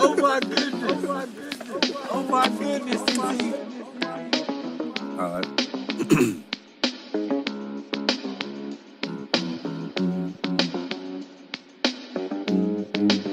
Oh my goodness. Oh my goodness. Oh my goodness, TT. Alright. uh,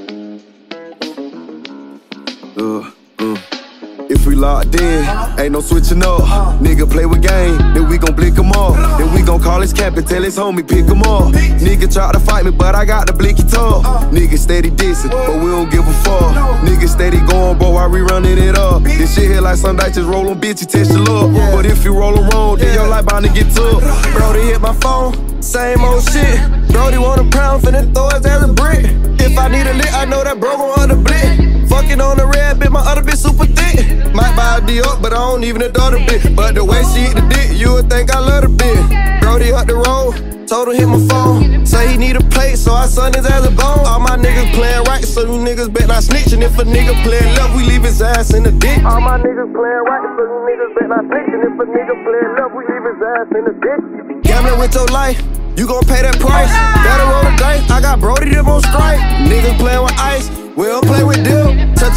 we locked in, ain't no switching up. Nigga play with game, then we gon' blick him. Then we gon' call his cap and tell his homie pick him up. Nigga try to fight me, but I got the blicky talk. Nigga steady dissing, but we don't give a fuck. Nigga steady going, boy, while we running it up. This shit here like Sunday, just roll on bitch, you test your luck. But if you rollin' wrong, then your life bound to get took. Brody hit my phone, same old shit. Brody want a pound, finna throw his ass a brick. If I need a lick, I know that bro gon' on the blick. Fucking on the red other bitch super thick. Might buy a D up, but I don't even adore the bitch. But the way she eat the dick, you would think I love the bitch. Brody up the road, told him hit my phone. Say he need a plate, so I son his ass a bone. All my niggas playing right, so you niggas bet not snitching. If a nigga playing left, we leave his ass in the dick. All my niggas playing right, so you niggas bet not snitching. If a nigga playing left, we leave his ass in the dick. Gambling with your life. You gon' pay that price. Better roll the dice. I got Brody them on strike. Niggas playing with ice. We don't play with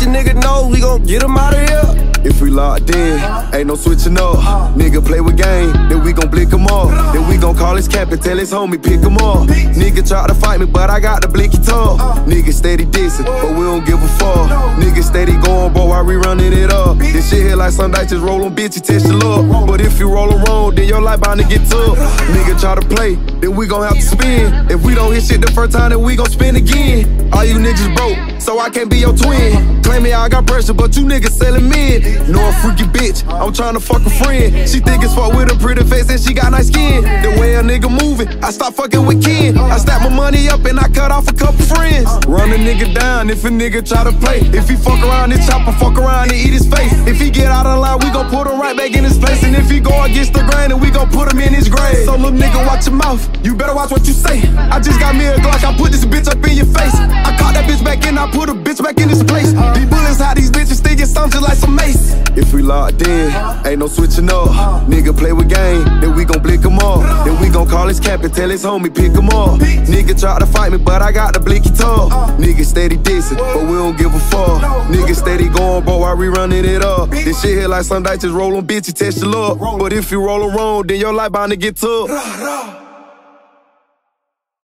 Touch nigga nose, we gon' get him out of here. If we locked in, ain't no switching up. Nigga play with game, then we gon' blick him off. Then we gon' call his cap and tell his homie pick him up. Nigga try to fight me, but I got the blicky talk. Nigga steady dissing, but we don't give a fuck. Nigga steady going, boy, while we running it up. This shit here like Sunday, just roll on bitch, you test your luck. But if you rollin' wrong, then your life bound to get tough. Nigga try to play, then we gon' have to spin. If we don't hit shit the first time, then we gon' spin again. All you niggas broke, so I can't be your twin. Claim me I got pressure, but you niggas selling mid. No, a freaky bitch, I'm trying to fuck a friend. She think it's fuck with a pretty face and she got nice skin. The way a nigga moving, I stop fucking with Ken. I stack my money up and I cut off a couple friends. Run a nigga down if a nigga try to play. If he fuck around and chop fuck around and eat his face. If he get out of line, we gon' put him right back in his place. And if he go against the grain, then we gon' put him in his grave. So little nigga, watch your mouth. You better watch what you say. I just got me a Glock, I put this bitch up in your face. I caught that bitch back in, I put a bitch back in this place. These bullets, how these bitches it sounds just like some mace. If we locked in, ain't no switching up. Nigga play with game, then we gon' blick him off. Then we gon' call his cap and tell his homie pick him up. Nigga try to fight me, but I got the blicky talk. Nigga steady dissing, but we don't give a fuck. Nigga steady going, boy, why we running it up. This shit here like Sunday, just roll on bitch, you test your luck. But if you rollin' wrong, then your life bound to get tough.